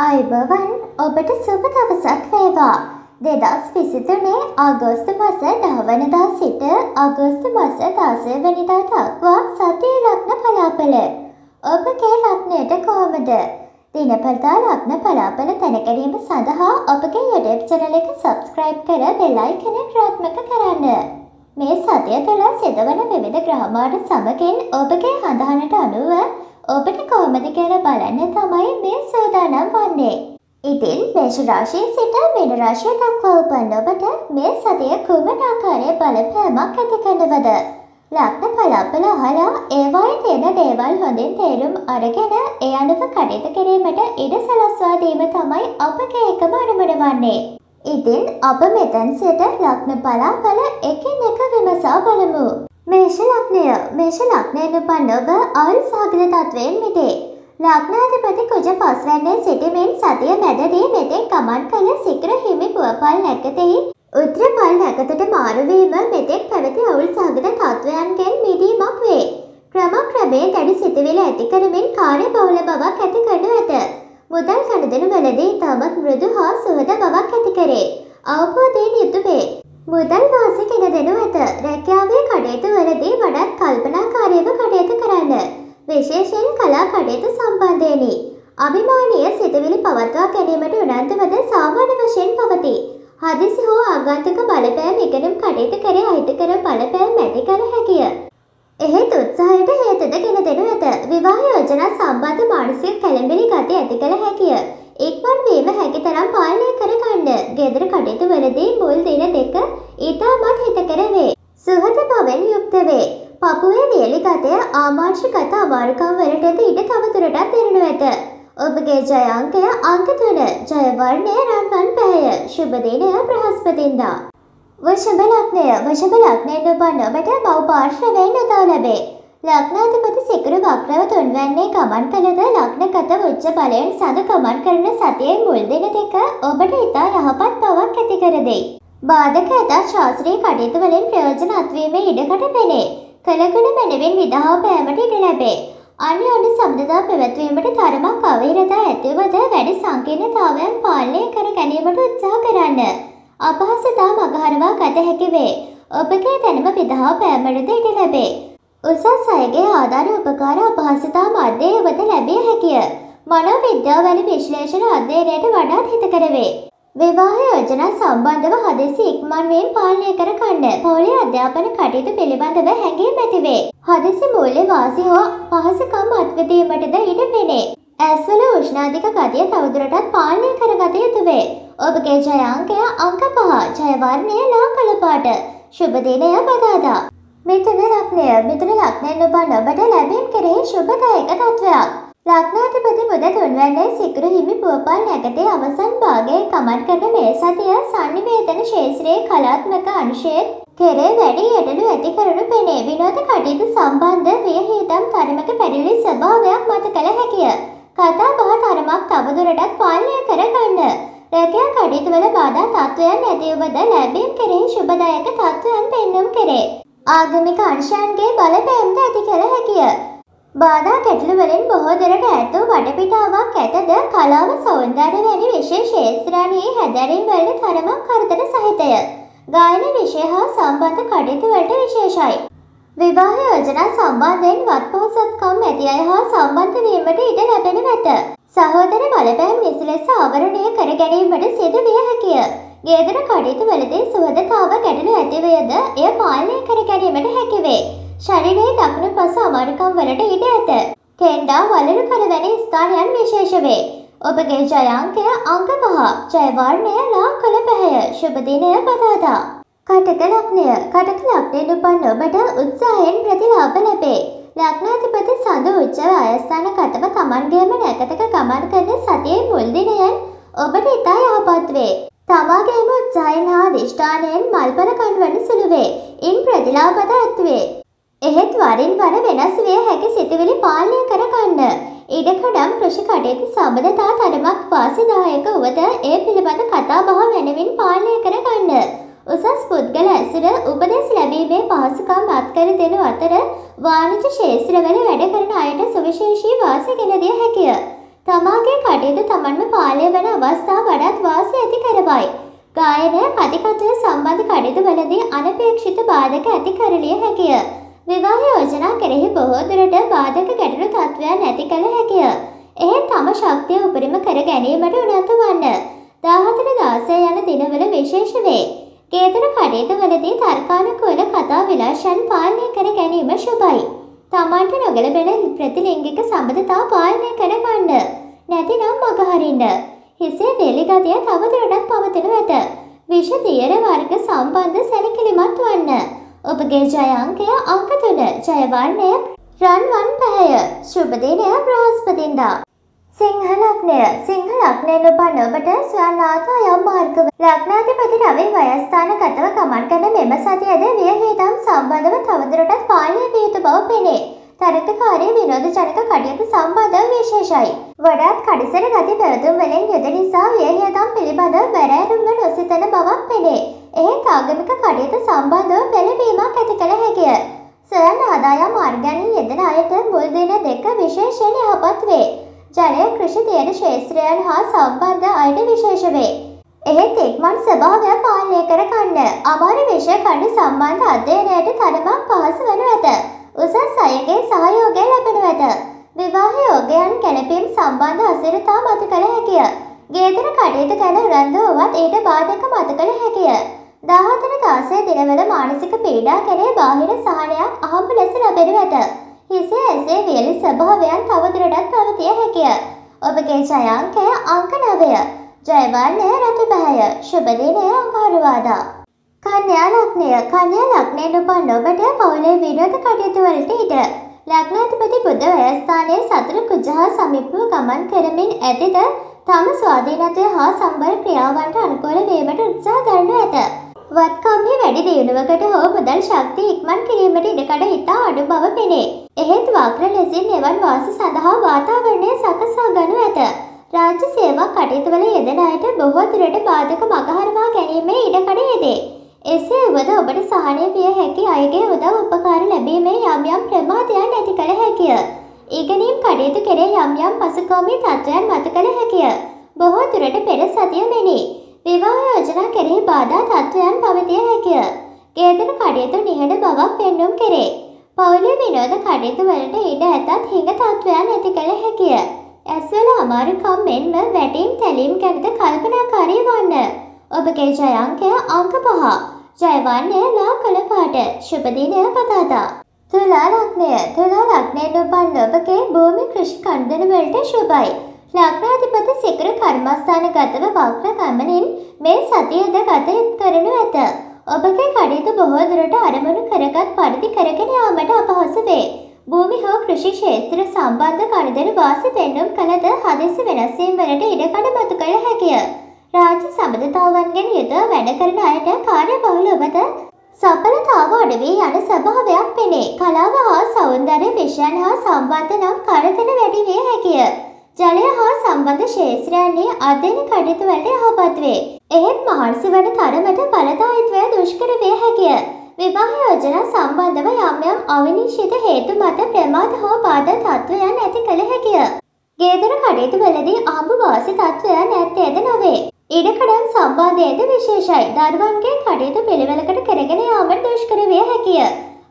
අයිබවන් ඔබට සුබ දවසක් වේවා. දෙදස් විසිතුනේ අගෝස්තු මස දහවනදා සිට අගෝස්තු මස දාසය වනිදා දක්වා සතිය ලක්න පලාපල. ඔබගේ ලක්නයට කොහොමද. දිනපතා ලක්න පලාපල තැනකැරීම සඳහා ඔබගේ යොඩෙබ් චනල එක සබස්ක්‍රයිබ් කර වෙලයිකන ක්‍රාත්මක කරන්න. මේ සතිය තුළ සිදවන විවිධ ග්‍රහමාට සමගින් ඔබගේ හඳහනට අනුව ඔබට කොහොමද කියලා බලන්න තමයි මේ සූදානම් වන්නේ. ඉතින් මේෂ රාශිය සිට මෙන රාශිය දක්වා උපන්න ඔබට මේ සතිය කුමන ආකාරයේ බලපෑමක් ඇති කරනවද? ලග්න පලාපල අහලා ඒවායේ තියෙන දේවල් හොඳින් තේරුම් අරගෙන ඒ අනුව කටයුතු කිරීමට ඉඩ සලස්වා දීම තමයි අපගේ එකම අරමුණ වන්නේ. ඉතින් අප මෙතැන් සිට ලග්න පලාපල එකින් එක විමසා බලමු. මේෂ ලග්නය මේෂ ලග්නයෙන් උපන් ඔබ අවුල් සහගත තත්වයෙන් මිදේ. ලග්නාධිපති කුජ පස්වැන්නේ සිටිමින් සතිය මැදදී මෙතෙන් ගමන් කළ සිකර හිමි පුවපල් නැකතෙහි උත්‍ර පල් නැකතට මාරුවීම මෙතෙක් පැවති අවුල් සහගත තත්ත්වයන්ගෙන් මිදීමක් වේ. ක්‍රම ක්‍රමයෙන් දැඩි සිතුවිලි ඇති කරමින් කාර්ය බහුල බවක් ඇති කරනු ඇත. මුදල් ගනුදෙනු වලදී ඉතාමත් මෘදු හා සුහද බවක් ඇති කරේ. අවබෝධයෙන් යුතු වේ. මුදල් වාසි ගෙන දෙනු ඇත. රැකියාවේ කටයුතු වලදී වඩාත් කල්පනාකාරීව කටයුතු කරන්න. විශේෂයෙන් කලා කටයුතු සම්බන්ධයෙනි. අභිමානීය සිතුවිලි පවත්වා ගැනීමට උනන්දුවද සාමාන්‍ය වශයෙන් පවතී. හදිසි හෝ ආගන්තුක බලපෑම් ඉගෙනුම් කටයුතු කර අහිතකර බලපෑම් ඇති කර හැකිය. එහෙත් උත්සාහයට හේතුද ගෙන දෙනු ඇත. විවාහ යෝජනා සම්බන්ධ මානසික කැළඹිලි ගති ඇති කළ හැකිය. ඉක්මන් වීම හැකි තරම් පාලනය කරගන්න. ගෙදර කටයුතු වලදී මුල් දින දෙක ඉතාමත් හිතකර වේ. සුහද බවෙන් යුක්ත වේ. පපුවේ වියලි ගතය ආමාංශගත අමාරුකම් වලටද ඉඩ තවදුරටත් දෙරනු ඇත. ඔබගේ ජය අංකය අංක තුන ජය වර්ණය රන්වන් පැහැය ශුභ දිනය බ්‍රහස්පතින්දා. වෘෂභ ලග්නය වෘෂභ ලග්නයෙන් උපන් ඔබට මව් පාර්ශ්වයෙන් උදව් ලැබේ. ලග්නාධිපති සිකුරු වක්‍රව තුන්වැන්නේ ගමන් කළද ලග්නගත උච්ච බලයෙන් සඳ ගමන් කරන සතියේ මුල් දින දෙක ඔබට ඉතා යහපත් බවක් ඇති කර දෙයි. බාධක ඇතත් ශාස්ත්‍රීය කටයුතු වලින් ප්‍රයෝජන අත්වීමේ ඉඩකට පෙනේ. කලගුණ මැනවින් විදහාව පෑමට ඉඩ ලැබේ. අන්‍යෝන්‍ය සම්බන්ධතා පැවැත්වීමට තරමක් අවහිරතා ඇතිවද වැඩි සංකීර්ණතාවයන් පාලනය කර ගැනීමට උත්සාහ කරන්න. අපහසුතා මගහරවා ගත හැකි වේ. ඔබගේ දැනුම විදහා පෑමටද ඉඩ ලැබේ. උසස් අයගේ ආධාර උපකාර අපහසුතා මධ්‍යයේ ඔබට ලැබිය හැකිය. මනෝවිද්‍යාව වැනි විශ්ලේෂණ අධ්‍යයනයට වඩාත් හිතකර වේ. විවාහ යෝජනා සම්බන්ධව හදිසි ඉක්මන්වීම පාලනය කර ගන්න. පවුලේ අධ්‍යාපන කටයුතු පිළිබඳව හැඟීම් ඇති වේ. හදිසි මූල්‍ය වාසි හෝ පහසුකම් අත්විඳීමටද ඉඩ පෙනේ. ඇස්වල උෂ්ණාධික ගතිය තවදුරටත් පාලනය කරගත යුතු වේ. ඔබගේ ජය අංකය අංක පහ. ජය වර්ණය ලා කළ පාට. ශුභ දිනය බදාදා. මිථුන ලග්නය මිථුන ලග්නයෙන් උපන් ඔබට ලැබීම් කෙරෙහි ශුභදායක තත්වයක්. ලග්නාධිපති බුද තුන්වැන්නේ සිකුරු හිමි පුවපල් නැගතේ අවසන් භාගයේ කමන් කරන මේ සතිය සංනිවේදන ශේත්‍රයේ කලාත්මක අංශයෙන් කෙරේ වැඩි යටලු ඇති කරනු පෙනේ. විනෝද කටයුතු සම්බන්ධ වියහිතම් තරමක පැරිලි ස්වභාවයක් මත කළ හැකිය. කතා බහ තරමක් තවදුරටත් පාලනය කරගන්න. රැකියා කටයුතු වල බාධා තත්වයන් ඇතිවද ලැබීම් කෙරෙහි ශුභදායක තත්වයන් පෙන්නුම් කෙරේ. ආගමික අංශයන්ගේ බලපෑම්ද ඇති කළ හැකිය. බාධා ගැටලු වලින් බොහෝ දෙරට ඇතූ වටපිටාවක් ඇතද කලාව සෞන්දර්ය වැනි විශේෂ ක්ෂේත්‍රයන්හි හැදෑරීම් වලට තරමක් කරදර සහිතය. ගායන විෂය හා සම්බන්ධ කටයුතු වලට විශේෂයි. විවාහ යෝජනා සම්බන්ධයෙන් වත්පොහොසත්කම් ඇති අය හා සම්බන්ධ වීමට ඉඩ ලැබෙනු ඇත. සහෝදර බලපෑම් නිසි ලෙස ආවරණය කර ගැනීමට සිදු විය හැකිය. ගේදර කටයුතු වලදී සුහදතාව ගැටලු ඇතිවයද එය පාලනය කර ගැනීමට හැකිවේ. ශරීරයේ දකුණු පස අමාරුකම් වලට ඉඩ ඇත. කෙන්ඩා වලලු කර වැනි ස්ථානයන් විශේෂ වේ. ඔබගේ ජය අංකය අංක පහ. ජය වර්ණය ලා කළ පැහැය. ශුභ දිනය බදාදා. කටක ලග්නය කටක ලග්නයෙන් උපන් ඔබට උත්සාහයෙන් ප්‍රතිලාභ ලැබේ. ලග්නාධිපති සඳ උච්චව අයස්ථාන කතම තමන්ගේම නැකතක ගමන් කරන සතියේ මුල් දිනයන් ඔබට ඉතා යහපත් වේ. තමාගේම උත්සාහයෙන් හා දිෂ්ඨානයෙන් මල්පල කන්වන සුළුවේ. ඉන් ප්‍රතිලාභද ඇත්වේ. එහෙත් වරින් වර වෙනස් විය හැකි සිතුවිලි පාලනය කරගන්න. ඉඩකඩම් කෘෂි කටයුතු සබඳතා තරමක් වාසිදායක වුවද ඒ පිළිබඳ කතා බහ වෙනවින් පාලනය කරගන්න. උසස් පුද්ගල ඇසුර උපදෙස් ලැබීමේ පහසුකම් අත්කර දෙනු අතර වාණිජ ශේත්‍රවල වැඩ කරන අයට සුවිශේෂී වාසි ගෙන දිය හැකිය. තමාගේ කටයුතු තමන්ම පාලය වන අවස්ථා වඩාත් වාසි ඇති කරවයි. ගායනය පතිකත්වය සම්බන්ධ කටයුතු වලදී අනපේක්ෂිත බාධක ඇති කරලිය හැකිය. විවාහ යෝජනා කෙරෙහි බොහෝ දුරට බාධක ගැටලු තත්ත්වයන් ඇති කළ හැකිය. එහෙත් තම ශක්තිය උපරිම කර ගැනීමට උනන්දු වන්න. 14 16 යන දිනවල විශේෂ වේ. ගේදර කටයුතු වලදී තර්කානුකූල කතා විලාශයන් පාලනය කර ගැනීම ශුභයි. තමන්ට නොගැලපෙන ප්‍රතිලිංගික සම්බන්ධතා පාලනය කරගන්න. නැතිනම් මගහරින්න. හිසේ වේලිගතිය තවදුරටත් පවතිනු ඇත. විෂ දියර වර්ග සම්බන්ධ සැලකිලිමත් වන්න. ඔබගේ ජය අංකය අංක 3. ජය වර්ණය රන්වන් පැහැය. ශුභ දිනය බ්‍රහස්පතින්දා. සිංහ ලග්නය සිංහ ලග්නයෙන් උපන් ඔබට ස්වර්ණාත යම් මාර්ගව ලග්නාධිපති රවි වයස්ථානගතව ගමන් කරන මෙම සතියද වියහිතම් සම්බන්ධව තවදුරටත් පාලනය විය යුතු බව පෙනේ. තරගකාරී විනෝදජනක කටයුතු සම්බන්ධව විශේෂයි. වඩාත් කඩිසර ගති පැවතුම් වලින් යෙද නිසා වියහියදම් පිළිබඳව බැරෑරුම්ව නොසිතන බවක් පෙනේ. එහෙත් ආගමික කටයුතු සම්බන්ධව පෙළඹීමක් ඇති කළ හැකිය. ස්වයං ආදායම් මාර්ගයන් යෙදෙන අයට මුල් දින දෙක විශේෂයෙන් යහපත් වේ. ජලය කෘෂි තියන ක්ෂේත්‍රයන් හා සම්බන්ධ අයට විශේෂ වේ. එහෙත් ඉක්මන් ස්වභාවය පාලනය කර ගන්න අමාරු විෂය කණ්ඩ සම්බන්ධ අධ්‍යයනයට තරමක් පහසු වනු ඇත. උසස් අයගේ සහයෝගය ලැබෙනු ඇත. විවාහ යෝගයන් කැළපීම් සම්බන්ධ අසිරතා මත කළ හැකිය. ගේදර කටයුතු ගැන උනන්දු වුවත් ඊට බාධක මත කළ හැකිය. 14 16 දිනවල මානසික පීඩා කෙරේ බාහිර සහනයක් අහඹ ලෙස ලැබෙනු ඇත. හිසේ එසේ වියලි ස්වභාවයන් තවදුරටත් පවතිය හැකිය. ඔබගේ ජය අංකය අංක 9. ජය වර්ණය රතු පැහැය. සුබ දිනය අඟහරුවාදා. කන්‍යා ලග්නය කන්‍යා ලග්නයෙන් උපන් ඔබට පවුලේ විනෝද කටයුතු වලට ඉඩ. ලග්නාධිපති බුධ වයස්ථානයේ සතර කුජ හා සමීපව ගමන් කරමින් ඇතිද තම ස්වාධීනත්වය හා සම්බර ක්‍රියාවන්ට අනුකූල වීමට උත්සාහ ගන්නු ඇත. වත්කම්හි වැඩි දියුණුවකට හෝ මුදල් ශක්තිය ඉක්මන් කිරීමට ඉඩකඩ ඉතා අඩු බව පෙනේ. එහෙත් වක්‍ර ලෙසින් එවන් වාසි සඳහා වාතාවරණය සකසා ගනු ඇත. රාජ්‍ය සේවා කටයුතුවල යෙදෙන අයට බොහෝ දුරට බාධක මගහරවා ගැනීමේ ඉඩකඩ යෙදේ. එසේ වුවද ඔබට සහනය විය හැකි අයගේ උදව් උපකාර ලැබීමේ යම් යම් ප්‍රමාදයන් ඇති කළ හැකිය. ඉගෙනීම් කටයුතු කෙරේ යම් යම් පසුකෝමී තත්ත්වයන් මත කළ හැකිය. බොහෝ දුරට පෙර සතිය මෙනි. විවාහ යෝජනා කෙරෙහි බාධා තත්ත්වයන් පවතිය හැකිය. ගේදර කටයුතු නිහඬ බවක් පෙන්නුම් කෙරේ. පවුලේ විනෝද කටයුතු වලට ඉඩ ඇතත් හිඟ තත්ත්වයන් ඇති කළ හැකිය. ඇස්වල අමාරුකම් මෙන්ම වැටීම් තැලීම් ගැනද කල්පනාකාරී වන්න. ඔබගේ ජය අංකය අංක පහ. ජය වන්නේ ලා කළ පාට. ශුභ දිනය පතාදා. තුලා ලග්නය තුලා ලග්නයෙන් උපන් ඔබගේ භූමි කෘෂි කන්දන වලට ශුභයි. ලග්නාධිපති සිකුරු කර්මස්ථානගතව වක්‍ර ගමනින් මේ සතියද ගත කරනු ඇත. ඔබගේ කටයුතු බොහෝ දුරට අරමුණු කරගත් පරිදි කරගෙන යාමට අපහසු වේ. භූමි හෝ කෘෂි ක්ෂේත්‍ර සම්බන්ධ කණදෙනු වාසි පෙන්නුම් කළද හදිසි වෙනස් වීම වලට ඉඩකඩ මතු කළ හැකිය. රාජ්‍ය සබඳතාවන්ගෙන් යුතුව වැඩ කරන අයට කාර්යබහුල ඔබද සඵලතාව අඩු වී යන ස්වභාවයක් පෙනේ. කලාව හා සෞන්දර්ය විෂයන් හා සම්බන්ධ නම් කරදර වැඩි විය හැකිය. ජලය හා සම්බන්ධ ක්ෂේත්‍රයන්හි අධ්‍යයන කටයුතු වලට යහපත් වේ. එහෙත් මහන්සි වන තරමට බලදායීත්වය දුෂ්කර විය හැකිය. විවාහ යෝජනා සම්බන්ධව යම් යම් අවිනිශ්චිත හේතු මත ප්‍රමාද හෝ බාධා තත්ත්වයන් ඇති කළ හැකිය. ගේදර කටයුතු වලදී අහඹ වාසි තත්ත්වයන් ඇත්තේද නොවේ. ඉඩකඩම් සම්බන්ධයද විශේෂයි. දරුවන්ගේ කටයුතු පිළිවෙලකට කරගෙන යාමට දුෂ්කර විය හැකිය.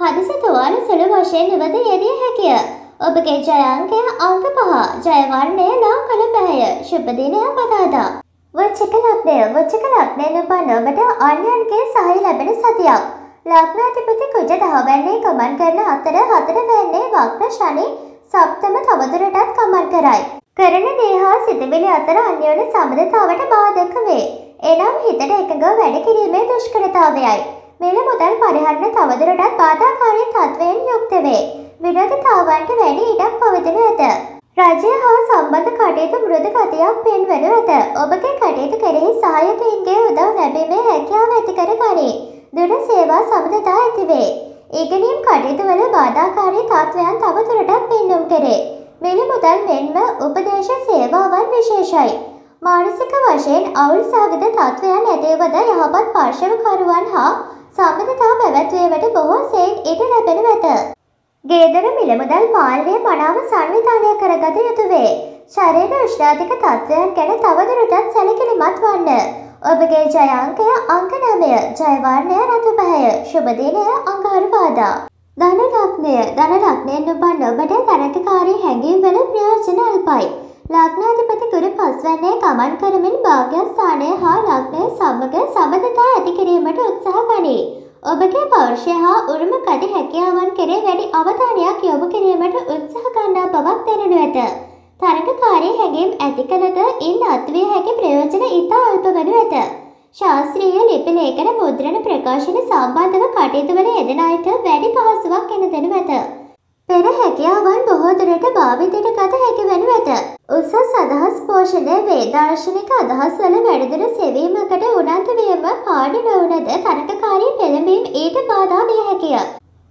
හදිසි තුවාල සුළු වශයෙන් නිවද යෙදිය හැකිය. ඔබගේ ජය අංකය අංක පහ. ජය වර්ණය ලා කළ පැහැය. ශුභ දිනය පදාදා. වෘශ්චික ලග්නය වෘශ්චික ලග්නයෙන් උපන් ඔබට අන්‍යයන්ගේ සහාය ලැබෙන සතියක්. ලග්නාධිපති කුජ දහවැන්නේ ගමන් කරන අතර හතර වැන්නේ වක්‍ර ශනි සප්තම තවදුරටත් ගමන් කරයි. කරන දේ හා සිතවිලි අතර අන්‍යෝන්‍ය සබඳතාවට බාධක වේ. එනම් හිතට එකඟව වැඩ කිරීමේ දුෂ්කරතාවයයි. මෙල මුදල් පරිහරණ තවදුරටත් බාධාකාරී තත්වයෙන් යුක්ත වේ. විරෝධතාවන්ට වැඩි ඉඩක් පවතිනු ඇත. රජය හා සම්බන්ධ කටයුතු මෘදු ගතියක් පෙන්වනු ඇත. ඔබගේ කටයුතු කෙරෙහි සහායකයින්ගේ උදව් ලැබීමේ හැකියාව ඇති කර ගනී. දුර සේවා සබඳතා ඇතිවේ. ඉගෙනීම් කටයුතු වල බාධාකාරී තත්වයන් තවදුරටත් පෙන්නුම් කරේ. මිල මුදල් මෙන්ම උපදේශ සේවාවන් විශේෂයි. මානසික වශයෙන් අවුල් සාගත තත්ත්වයන් ඇතිවද යහපත් පාර්ශවකරුවන් හා සම්බන්ධතා පැවැත්වීමට බොහෝ සෙයින් ඉඩ ලැබෙනු ඇත. ගේදර මිල මුදල් පාලනය මනාව සංවිධානය කරගත යුතු වේ. ශරීර උෂ්ණාධික තත්ත්වයන් ගැන තවදුරටත් සැලකිලිමත් වන්න. ඔබගේ ජය අංකය අංක 9 ජය වර්ණය රතු පැහැය සුබ දිනය අඟහරුවාදා. ධන ලග්නය ධන ලග්නයෙන් උපන් ඔබට තරඟකාරී හැඟීම් වල ප්‍රයෝජන අල්පයි. ලග්නාධිපති ගුරු පස්වැන්නේ ගමන් කරමින් භාග්‍යස්ථානය හා ලග්නය සමග සබඳතා ඇති කිරීමට උත්සාහ ගනී. ඔබගේ පෞරුෂය හා උරුම කති හැකියාවන් කෙරේ වැඩි අවධානයක් යොමු කිරීමට උත්සාහ ගන්නා බවක් දැනෙනු ඇත. තරඟකාරී හැඟීම් ඇති කළද ඉන් අත්විය හැකි ප්‍රයෝජන ඉතා අල්ප වනු ඇත. ශාස්ත්‍රීය ලිපි ලේඛන මුද්‍රණ ප්‍රකාශන සම්බන්ධව කටයුතු වල යෙදෙන අයට වැඩි පහසුවක් එන දෙනු ඇත. පෙර හැකියාවන් බොහෝ දුරට භාවිතයට ගත හැකි වනු ඇත. උසස් අදහස් පෝෂණය වේ දාර්ශනික අදහස් වල වැඩිදුර සෙවීමකට උනන්දු වීම පාඩු නොවුනද තරකකාරී පෙළඹීම් ඊට බාධා විය හැකිය.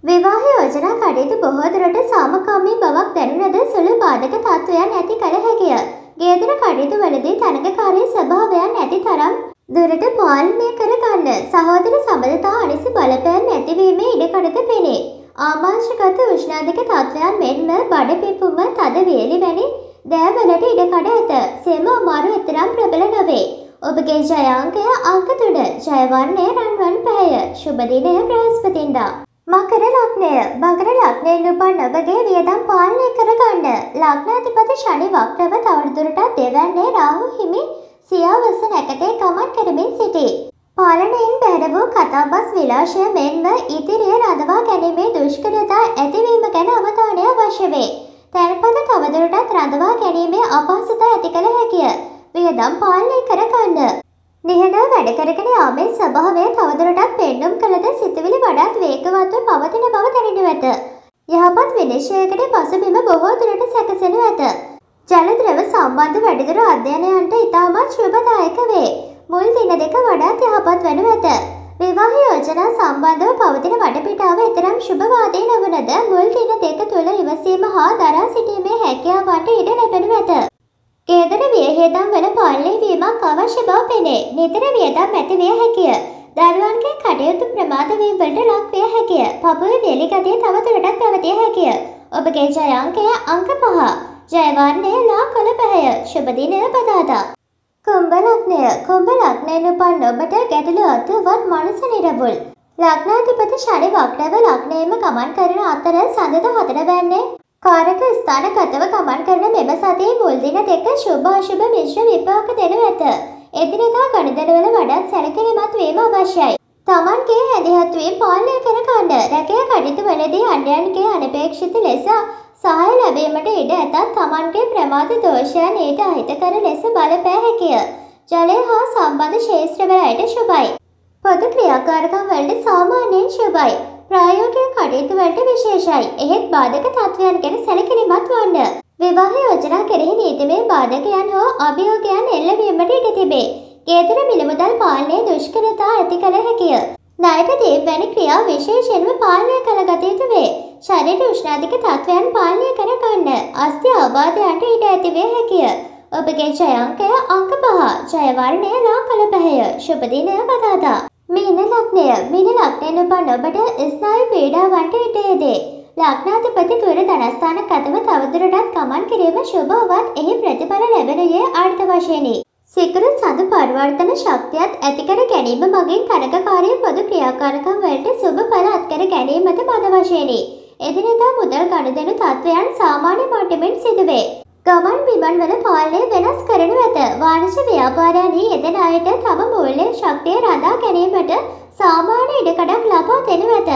විවාහ යෝජනා කටයුතු බොහෝ දුරට සාමකාමී බවක් දැනුනද සුළු බාධක තත්ත්වයන් ඇති කළ හැකිය. ගේදර කටයුතු වලදී තරඟකාරී ස්වභාවයන් ඇති තරම් දුරට පාලනය කරගන්න සහෝදර සබඳතා අනිසි බලපෑම් නැතිවීමේ ඉඩකඩද පෙනේ. ආමාශගත උෂ්ණාධික තත්ත්වයන් මෙන්ම බඩ පිපුම තද වේලි වැනි දෑවලට ඉඩකඩ ඇත. සෙම අමාරු එතරම් ප්‍රබල නොවේ. ඔබගේ ජය අංකය අංක 3. ජය වර්ණය රන්වන් පැහැය. සුබ දිනය බ්‍රහස්පතින්දා. මකර ලග්නය මකර ලග්නයෙන් උපන් ඔබගේ වියදම් පාලනය කරගන්න. ලග්නාධිපති ශනි වක්‍රව තවදුරටත් දෙවැන්නේ රාහු හිමි සියාවස නැකතේ ගමන් කරමින් සිටී. පාලනයෙන් බැහැර වූ කතාබස් විලාශය මෙන්ම ඉදිරිය රඳවා ගැනීමේ දුෂ්කරතා ඇතිවීම ගැන අවධානය අවශ්‍ය වේ. තැන්පත තවදුරටත් රඳවා ගැනීමේ අපහසුතා ඇති කළ හැකිය. වියදම් පාලනය කරගන්න. නිහඬව වැඩ කරගෙන යාමේ ස්වභාවය තවදුරටත් පෙන්නුම් කළද සිතුවිලි වඩාත් වේගවත්ව පවතින බව දැනෙනු ඇත. යහපත් විනිශ්චයකට පසුබිම බොහෝ දුරට සැකසෙනු ඇත. ජල ද්‍රව සම්බන්ධ වැඩිදුර අධ්‍යයනයන්ට ඉතාමත් ශුභදායක වේ. මුල් දින දෙක වඩාත් යහපත් වනු ඇත. විවාහ යෝජනා සම්බන්ධව පවතින වටපිටාව එතරම් ශුභවාදී නොවනද මුල් දින දෙක තුළ ඉවසීම හා දරා සිටීමේ හැකියාවට ඉඩ ලැබෙනු ඇත. ගේදර වියහේදම් වල පාලනය වීමක් අවශ්‍ය බව පෙනේ. නිතර වියදම් ඇති විය හැකිය. දරුවන්ගේ කටයුතු ප්‍රමාද වීම වලට ලක් විය හැකිය. පපුවේ වෙලි ගතිය තවදුරටත් පැවතිය හැකිය. ඔබගේ ජය අංකය අංක 5. ජය වර්ණය ලා කොළ පැහැය. සුබ දිනය බදාදා. කුම්භ ලග්නය කුම්භ ලග්නයෙන් උපන් ඔබට ගැටලු අතුවත් මනස නිරවුල්. ලග්නාධිපති ශනි වක්‍රව ලග්නයෙම ගමන් කරන අතර සඳද හතර වැන්නේ කාරක ස්ථානගතව ගමන් කරන මෙම සතියේ මුල් දින දෙක ශුභ අශුභ මිශ්‍ර විපාක දෙනු ඇත. එදිනෙදා ගණිතනවල වඩාත් සැලකිලිමත් වීම අවශ්‍යයි. තමන්ගේ හැදිහත්වීම් පාලනය කර ගන්න. රැකියා කටයුතු වලදී අන්‍යයන්ගේ අනපේක්ෂිත ලෙස සහාය ලැබීමට ඉඩ ඇතත් තමන්ගේ ප්‍රමාද දෝෂයන් ඊට අහිතකර ලෙස බලපෑ හැකිය. ජලය හා සම්බන්ධ ශේත්‍රවලට ශුභයි. පොදු ක්‍රියාකාරකම් වලට සාමාන්‍යයෙන් ශුභයි. ප්‍රායෝගික කටයුතු වලට විශේෂයි. එහෙත් බාධක තත්ත්වයන් ගැන සැලකිලිමත් වන්න. විවාහ යෝජනා කෙරෙහි නීතිමය බාධකයන් හෝ අභියෝගයන් එල්ලවීමට ඉඩ තිබේ. ගේදර මිලමුදල් පාලනයේ දුෂ්කරතා ඇති කළ හැකිය. ණයට දීම් වැනි ක්‍රියා විශේෂයෙන්ම පාලනය කළ ගත යුතු වේ. ශරීර උෂ්ණාධික තත්ත්වයන් පාලනය කරගන්න අස්ථි ආබාධයන්ට ඉඩ ඇතිවිය හැකිය. ඔබගේ ජය අංකය අංක පහ ජය වර්ණය ලා කළ පැහැය ශුභ දිනය බදාදා. මීන ලග්නය මීන ලග්නයෙන් උපන් ඔබට ස්නායු පීඩාවන්ට ඉඩ යෙදේ. ලග්නාධිපති තුර ධනස්ථාන කතම තවදුරටත් ගමන් කිරීම ශුභවත් එහි ප්‍රතිඵල ලැබෙනුයේ අර්ථ වශයෙනි. සිකුරු සඳ පරිවර්තන ශක්තියත් ඇතිකර ගැනීම මගින් තරගකාරී පොදු ක්‍රියාකාරකම් වලට සුභ ඵල අත්කර ගැනීමද මද වශයෙනි. එදිනෙදා මුදල් ගනුදෙනු තත්ත්වයන් සාමාන්‍ය මට්ටමින් සිදුවේ. ගමන් බිමන් වල පාලනය වෙනස් කරනු ඇත. වාණිජ ව්‍යාපාරයන්හි යෙදෙන අයට තම මූල්‍ය ශක්තිය රඳා ගැනීමට සාමාන්‍ය ඉඩකඩක් ලබා දෙනු ඇත.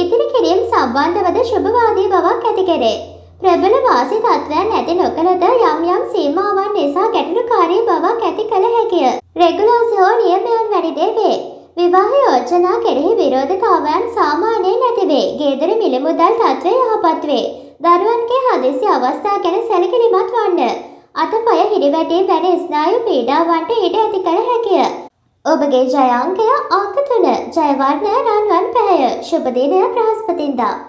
ඉදිරි කිරීම් සම්බන්ධවද ශුභවාදී බවක් ඇති කෙරේ. ප්‍රබල වාසි තත්ත්වයන් ඇති නොකළද යම් යම් සීමාවන් නිසා ගැටලුකාරී බවක් ඇති කළ හැකිය. රෙගුලාසි හෝ නියමයන් වැනි දේ වේ. විවාහ යෝජනා කෙරෙහි විරෝධතාවයන් සාමාන්‍යයෙන් ඇතිවේ. ගේදර මිල මුදල් තත්ත්වය යහපත් වේ. දරුවන්ගේ හදිසි අවස්ථා ගැන සැලකිලිමත් වන්න. අතපය හිරිවැටේ වැනි ස්නායු පීඩාවන්ට ඉඩ ඇති කළ හැකිය. ඔබගේ ජය අංකය අංක 3. ජය වර්ණය රන්වන් පැහැය. සුබ දිනය බ්‍රහස්පතින්දා.